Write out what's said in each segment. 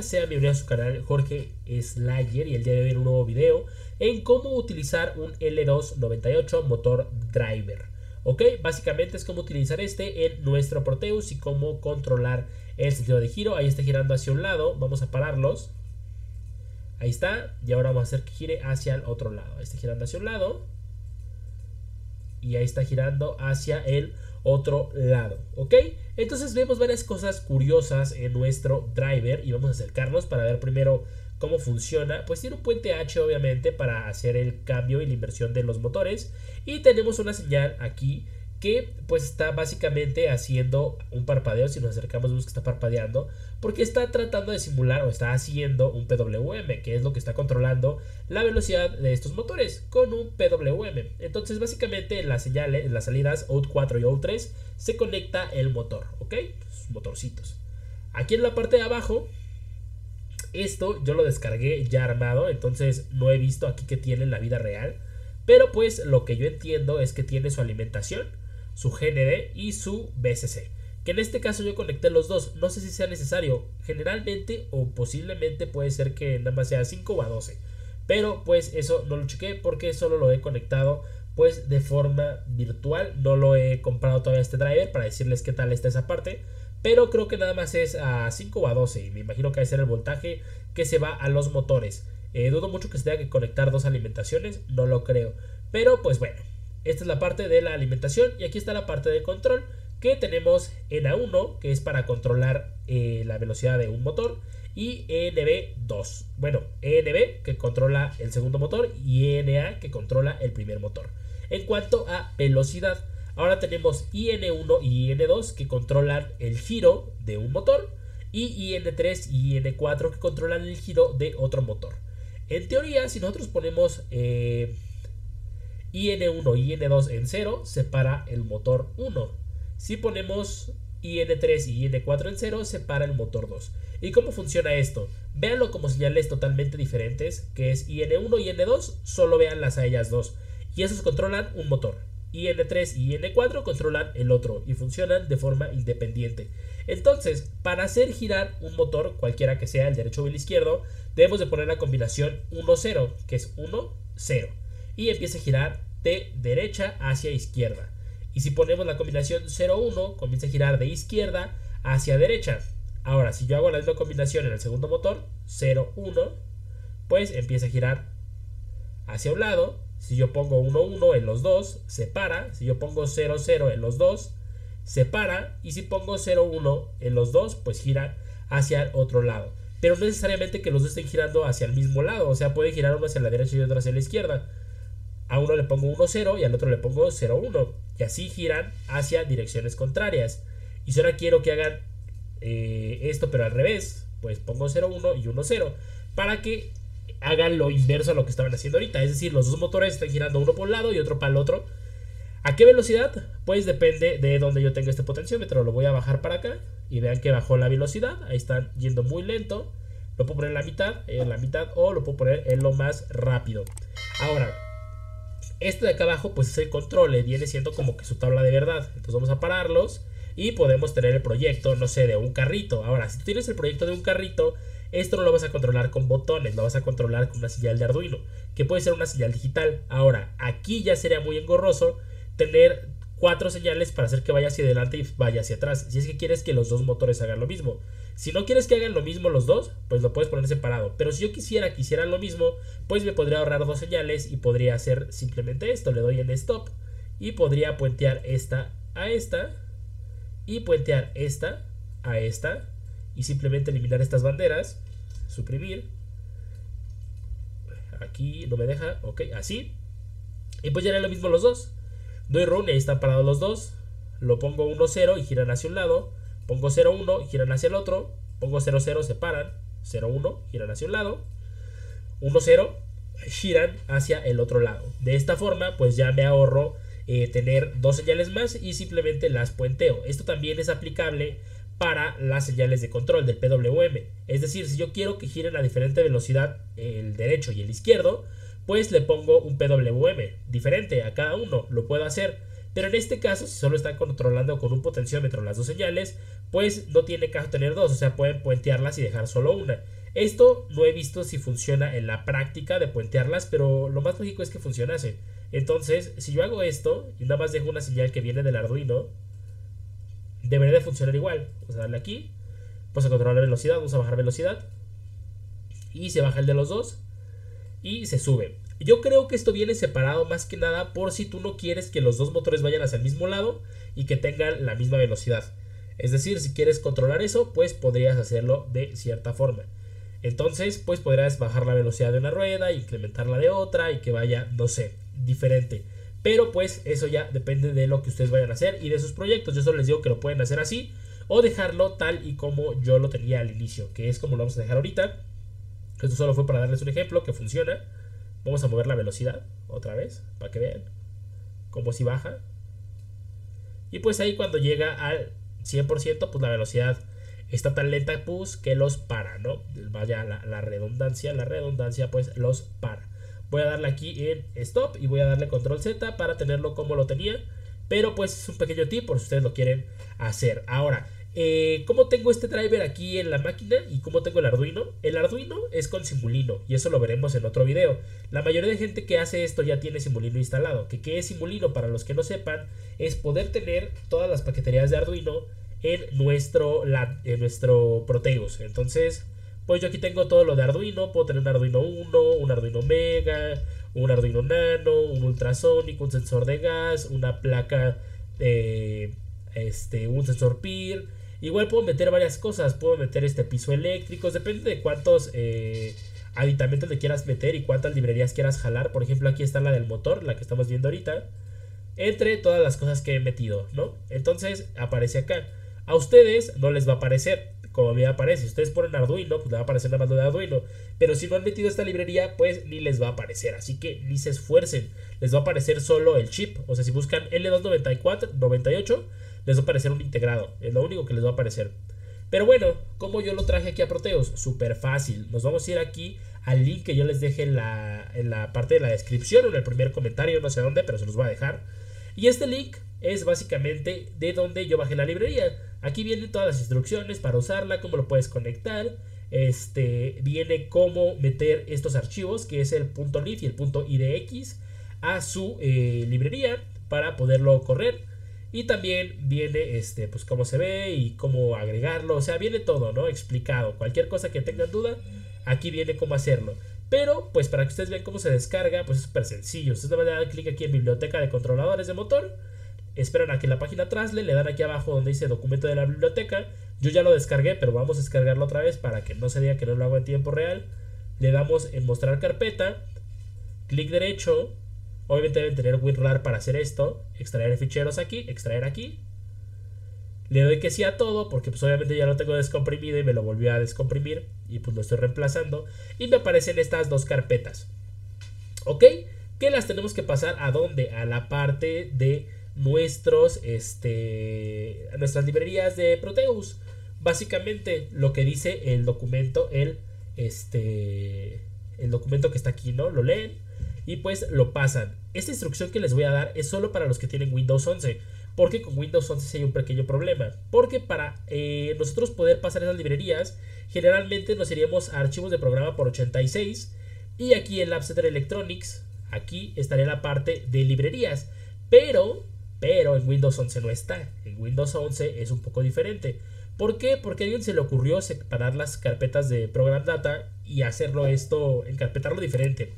Hola, sea bienvenido a su canal Jorge Slayer y el día de hoy un nuevo video en cómo utilizar un L298 motor driver. Ok, básicamente es cómo utilizar este en nuestro Proteus y cómo controlar el sentido de giro. Ahí está girando hacia un lado, vamos a pararlos. Ahí está, y ahora vamos a hacer que gire hacia el otro lado. Ahí está girando hacia un lado y ahí está girando hacia el otro lado, ¿ok? Entonces vemos varias cosas curiosas en nuestro driver y vamos a acercarnos para ver primero cómo funciona. Pues tiene un puente H obviamente para hacer el cambio y la inversión de los motores y tenemos una señal aquí que pues está básicamente haciendo un parpadeo, si nos acercamos vemos que está parpadeando, porque está tratando de simular o está haciendo un PWM, que es lo que está controlando la velocidad de estos motores con un PWM. Entonces básicamente en las señales, en las salidas OUT 4 y OUT 3 se conecta el motor, ¿ok? motorcitos. Aquí en la parte de abajo esto yo lo descargué ya armado, entonces no he visto aquí que tiene la vida real. Pero pues lo que yo entiendo es que tiene su alimentación su GND y su BSC. Que en este caso yo conecté los dos. No sé si sea necesario. Generalmente o posiblemente puede ser que nada más sea 5 o a 12. Pero pues eso no lo chequé porque solo lo he conectado pues de forma virtual. No lo he comprado todavía este driver para decirles qué tal está esa parte. Pero creo que nada más es a 5 o a 12. Y me imagino que va a ser el voltaje que se va a los motores. Eh, dudo mucho que se tenga que conectar dos alimentaciones. No lo creo. Pero pues bueno. Esta es la parte de la alimentación y aquí está la parte de control que tenemos ENA1 que es para controlar eh, la velocidad de un motor y ENB2. Bueno, ENB que controla el segundo motor y ENA que controla el primer motor. En cuanto a velocidad, ahora tenemos IN1 y IN2 que controlan el giro de un motor y IN3 y IN4 que controlan el giro de otro motor. En teoría, si nosotros ponemos eh, IN1 y IN2 en 0, separa el motor 1. Si ponemos IN3 y IN4 en 0, separa el motor 2. ¿Y cómo funciona esto? Véanlo como señales totalmente diferentes, que es IN1 y IN2, solo vean las a ellas dos. Y esos controlan un motor. IN3 y IN4 controlan el otro y funcionan de forma independiente. Entonces, para hacer girar un motor, cualquiera que sea el derecho o el izquierdo, debemos de poner la combinación 1-0, que es 1-0 y empieza a girar de derecha hacia izquierda. Y si ponemos la combinación 0-1, comienza a girar de izquierda hacia derecha. Ahora, si yo hago la misma combinación en el segundo motor, 0-1, pues empieza a girar hacia un lado. Si yo pongo 1-1 en los dos, se para. Si yo pongo 0-0 en los dos, se para. Y si pongo 0-1 en los dos, pues gira hacia el otro lado. Pero no necesariamente que los dos estén girando hacia el mismo lado. O sea, puede girar uno hacia la derecha y otro hacia la izquierda a uno le pongo 1-0 y al otro le pongo 0-1. Y así giran hacia direcciones contrarias. Y si ahora quiero que hagan eh, esto pero al revés, pues pongo 0-1 y 1-0. Para que hagan lo inverso a lo que estaban haciendo ahorita. Es decir, los dos motores están girando uno por un lado y otro para el otro. ¿A qué velocidad? Pues depende de donde yo tenga este potenciómetro. Lo voy a bajar para acá y vean que bajó la velocidad. Ahí están yendo muy lento. Lo puedo poner en la mitad, en la mitad o lo puedo poner en lo más rápido. Ahora, este de acá abajo pues es el control, viene siendo como que su tabla de verdad. Entonces vamos a pararlos y podemos tener el proyecto, no sé, de un carrito. Ahora, si tú tienes el proyecto de un carrito, esto no lo vas a controlar con botones, lo vas a controlar con una señal de Arduino, que puede ser una señal digital. Ahora, aquí ya sería muy engorroso tener cuatro señales para hacer que vaya hacia adelante y vaya hacia atrás. Si es que quieres que los dos motores hagan lo mismo. Si no quieres que hagan lo mismo los dos, pues lo puedes poner separado. Pero si yo quisiera que hicieran lo mismo, pues me podría ahorrar dos señales y podría hacer simplemente esto. Le doy en stop y podría puentear esta a esta y puentear esta a esta y simplemente eliminar estas banderas, suprimir. Aquí no me deja, ok, así. Y pues ya era lo mismo los dos. Doy run y ahí están parados los dos. Lo pongo 1-0 y giran hacia un lado Pongo 0, 1, giran hacia el otro. Pongo 0, 0, se paran. 0, 1, giran hacia un lado. 1, 0, giran hacia el otro lado. De esta forma, pues ya me ahorro eh, tener dos señales más y simplemente las puenteo. Esto también es aplicable para las señales de control del PWM. Es decir, si yo quiero que giren a diferente velocidad el derecho y el izquierdo, pues le pongo un PWM diferente a cada uno. Lo puedo hacer. Pero en este caso, si solo están controlando con un potenciómetro las dos señales, pues no tiene caso tener dos, o sea, pueden puentearlas y dejar solo una. Esto no he visto si funciona en la práctica de puentearlas, pero lo más lógico es que funcionase. Entonces, si yo hago esto y nada más dejo una señal que viene del Arduino, debería de funcionar igual. Vamos a darle aquí, vamos a controlar la velocidad, vamos a bajar velocidad y se baja el de los dos y se sube. Yo creo que esto viene separado más que nada por si tú no quieres que los dos motores vayan hacia el mismo lado y que tengan la misma velocidad. Es decir, si quieres controlar eso, pues podrías hacerlo de cierta forma. Entonces, pues podrías bajar la velocidad de una rueda, incrementarla de otra y que vaya, no sé, diferente. Pero pues eso ya depende de lo que ustedes vayan a hacer y de sus proyectos. Yo solo les digo que lo pueden hacer así o dejarlo tal y como yo lo tenía al inicio, que es como lo vamos a dejar ahorita. Esto solo fue para darles un ejemplo que funciona. Vamos a mover la velocidad otra vez para que vean como si baja. Y pues ahí cuando llega al 100%, pues la velocidad está tan lenta pues, que los para, ¿no? Vaya la, la redundancia, la redundancia pues los para. Voy a darle aquí en stop y voy a darle control Z para tenerlo como lo tenía. Pero pues es un pequeño tip por si ustedes lo quieren hacer. Ahora, eh, ¿Cómo tengo este driver aquí en la máquina y cómo tengo el Arduino? El Arduino es con Simulino y eso lo veremos en otro video. La mayoría de gente que hace esto ya tiene Simulino instalado. ¿Que ¿Qué es Simulino? Para los que no sepan, es poder tener todas las paqueterías de Arduino en nuestro, en nuestro Proteus. Entonces, pues yo aquí tengo todo lo de Arduino. Puedo tener un Arduino 1, un Arduino Mega, un Arduino Nano, un ultrasónico, un sensor de gas, una placa, de este, un sensor PIR Igual puedo meter varias cosas, puedo meter este piso eléctrico, depende de cuántos eh, aditamentos le quieras meter y cuántas librerías quieras jalar. Por ejemplo, aquí está la del motor, la que estamos viendo ahorita, entre todas las cosas que he metido, ¿no? Entonces aparece acá. A ustedes no les va a aparecer, como me aparece. Si ustedes ponen Arduino, pues le va a aparecer más lo de Arduino. Pero si no han metido esta librería, pues ni les va a aparecer. Así que ni se esfuercen. Les va a aparecer solo el chip. O sea, si buscan L294, 98 les va a aparecer un integrado. Es lo único que les va a aparecer. Pero bueno, como yo lo traje aquí a Proteus? Súper fácil. Nos vamos a ir aquí al link que yo les deje en la, en la parte de la descripción o en el primer comentario, no sé dónde, pero se los voy a dejar. Y este link es básicamente de donde yo bajé la librería. Aquí vienen todas las instrucciones para usarla, cómo lo puedes conectar. Este viene cómo meter estos archivos, que es el .lif y el .idx, a su eh, librería para poderlo correr. Y también viene este, pues cómo se ve y cómo agregarlo. O sea, viene todo, ¿no? Explicado. Cualquier cosa que tengan duda, aquí viene cómo hacerlo. Pero, pues para que ustedes vean cómo se descarga, pues es súper sencillo. Ustedes van a dar clic aquí en biblioteca de controladores de motor. Esperan a que la página trasle, le dan aquí abajo donde dice documento de la biblioteca. Yo ya lo descargué, pero vamos a descargarlo otra vez para que no se diga que no lo hago en tiempo real. Le damos en mostrar carpeta. Clic derecho, Obviamente deben tener WinRAR para hacer esto. Extraer ficheros aquí, extraer aquí. Le doy que sí a todo porque pues obviamente ya lo tengo descomprimido y me lo volvió a descomprimir y pues lo estoy reemplazando. Y me aparecen estas dos carpetas. ¿Ok? Que las tenemos que pasar a dónde? A la parte de nuestros, este, nuestras librerías de Proteus. Básicamente lo que dice el documento, el, este, el documento que está aquí, ¿no? Lo leen y pues lo pasan. Esta instrucción que les voy a dar es solo para los que tienen Windows 11. Porque con Windows 11 hay un pequeño problema. Porque para eh, nosotros poder pasar esas librerías, generalmente nos iríamos a archivos de programa por 86. Y aquí en App Center Electronics, aquí estaría la parte de librerías. Pero, pero en Windows 11 no está. En Windows 11 es un poco diferente. ¿Por qué? Porque a alguien se le ocurrió separar las carpetas de Program Data y hacerlo esto, encarpetarlo diferente.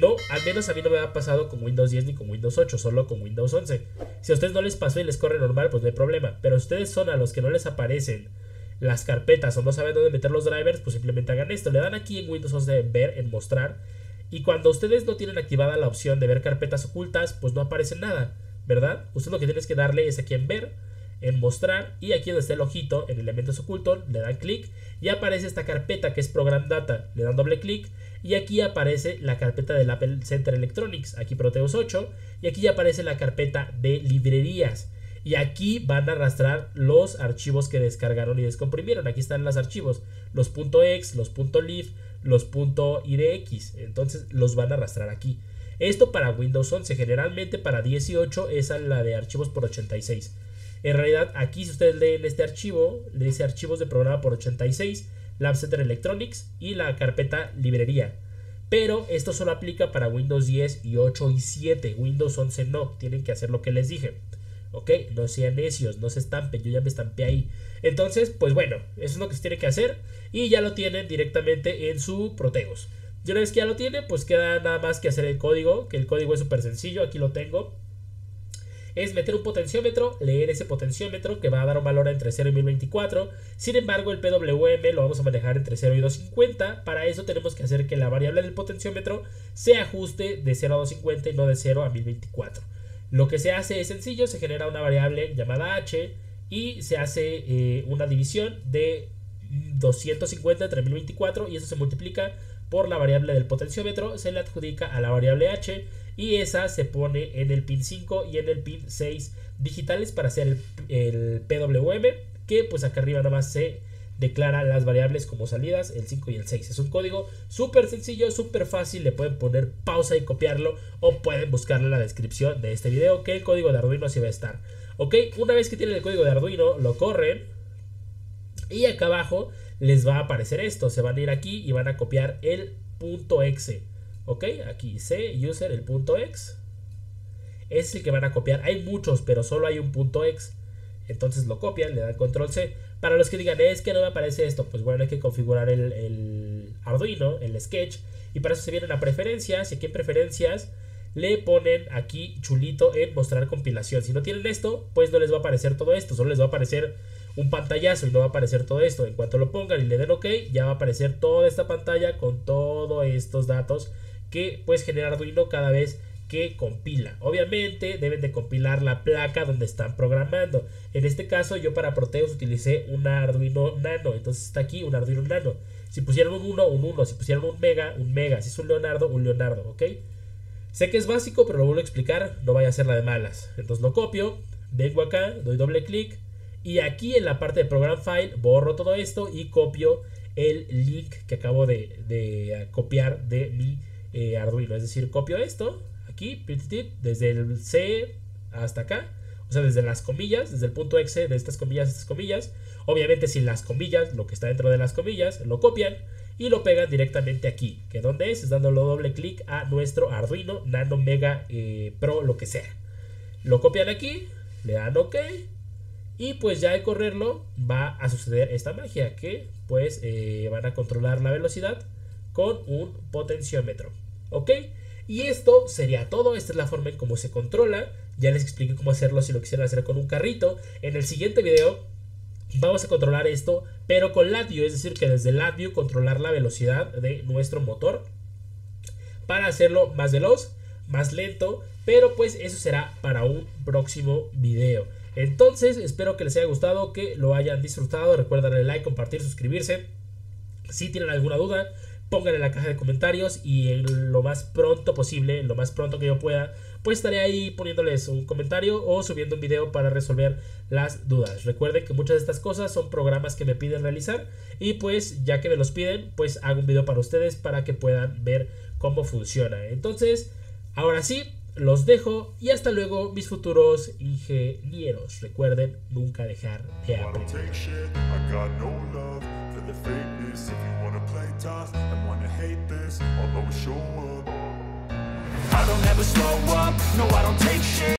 No, al menos a mí no me ha pasado con Windows 10 ni con Windows 8, solo con Windows 11. Si a ustedes no les pasó y les corre normal, pues no hay problema. Pero ustedes son a los que no les aparecen las carpetas o no saben dónde meter los drivers, pues simplemente hagan esto. Le dan aquí en Windows 11 ver, en mostrar. Y cuando ustedes no tienen activada la opción de ver carpetas ocultas, pues no aparece nada, ¿verdad? Usted lo que tienes que darle es aquí en ver, en mostrar y aquí donde está el ojito en elementos ocultos, le dan clic y aparece esta carpeta que es Program Data. Le dan doble clic y aquí aparece la carpeta del Apple Center Electronics, aquí Proteus 8, y aquí ya aparece la carpeta de librerías. Y aquí van a arrastrar los archivos que descargaron y descomprimieron. Aquí están los archivos, los .ex, los .lif, los .idx. Entonces los van a arrastrar aquí. Esto para Windows 11, generalmente para 18 es la de archivos por 86. En realidad, aquí si ustedes leen este archivo, le dice archivos de programa por 86, Lab Electronics y la carpeta librería. Pero esto solo aplica para Windows 10 y 8 y 7. Windows 11 no. Tienen que hacer lo que les dije. ¿Ok? No sean necios, no se estampen. Yo ya me estampé ahí. Entonces, pues bueno, eso es lo que se tiene que hacer. Y ya lo tienen directamente en su Proteus. Y una vez que ya lo tienen, pues queda nada más que hacer el código. Que el código es súper sencillo. Aquí lo tengo es meter un potenciómetro, leer ese potenciómetro que va a dar un valor entre 0 y 1024. Sin embargo, el PWM lo vamos a manejar entre 0 y 250. Para eso tenemos que hacer que la variable del potenciómetro se ajuste de 0 a 250 y no de 0 a 1024. Lo que se hace es sencillo, se genera una variable llamada h y se hace eh, una división de 250 entre 1024 y eso se multiplica por la variable del potenciómetro, se le adjudica a la variable h y esa se pone en el pin 5 y en el pin 6 digitales para hacer el, PWM que pues acá arriba nada más se declara las variables como salidas, el 5 y el 6. Es un código súper sencillo, súper fácil, le pueden poner pausa y copiarlo o pueden buscarlo en la descripción de este video que el código de Arduino sí va a estar. Ok, una vez que tienen el código de Arduino, lo corren y acá abajo les va a aparecer esto, se van a ir aquí y van a copiar el punto .exe. Ok, aquí C, user, el punto X. Es el que van a copiar. Hay muchos, pero solo hay un punto X. Entonces lo copian, le dan control C. Para los que digan, es que no me aparece esto, pues bueno, hay que configurar el, Arduino, el Sketch. Y para eso se vienen a preferencias. Y aquí en preferencias le ponen aquí chulito en mostrar compilación. Si no tienen esto, pues no les va a aparecer todo esto. Solo les va a aparecer un pantallazo y no va a aparecer todo esto. En cuanto lo pongan y le den OK, ya va a aparecer toda esta pantalla con todos estos datos que puedes generar Arduino cada vez que compila. Obviamente deben de compilar la placa donde están programando. En este caso yo para Proteus utilicé un Arduino Nano. Entonces está aquí un Arduino Nano. Si pusieran un 1, un 1. Si pusieran un Mega, un Mega. Si es un Leonardo, un Leonardo. ¿Ok? Sé que es básico, pero lo vuelvo a explicar. No vaya a ser la de malas. Entonces lo copio. Vengo acá, doy doble clic. Y aquí en la parte de Program File borro todo esto y copio el link que acabo de, copiar de mi eh, Arduino. Es decir, copio esto aquí, desde el C hasta acá. O sea, desde las comillas, desde el punto exe de estas comillas, estas comillas. Obviamente sin las comillas, lo que está dentro de las comillas, lo copian y lo pegan directamente aquí. ¿Que dónde es? Es dándole doble clic a nuestro Arduino Nano Mega eh, Pro, lo que sea. Lo copian aquí, le dan OK. Y pues ya al correrlo va a suceder esta magia que pues eh, van a controlar la velocidad con un potenciómetro. ¿Ok? Y esto sería todo. Esta es la forma en cómo se controla. Ya les expliqué cómo hacerlo si lo quisieran hacer con un carrito. En el siguiente video vamos a controlar esto, pero con LabVIEW, es decir, que desde LabVIEW controlar la velocidad de nuestro motor para hacerlo más veloz, más lento, pero pues eso será para un próximo video. Entonces, espero que les haya gustado, que lo hayan disfrutado. Recuerden darle like, compartir, suscribirse. Si tienen alguna duda, pongan en la caja de comentarios y en lo más pronto posible, lo más pronto que yo pueda, pues estaré ahí poniéndoles un comentario o subiendo un video para resolver las dudas. Recuerden que muchas de estas cosas son programas que me piden realizar y pues ya que me los piden, pues hago un video para ustedes para que puedan ver cómo funciona. Entonces, ahora sí, los dejo y hasta luego mis futuros ingenieros. Recuerden nunca dejar de aprender. I don't ever slow up, no I don't take shit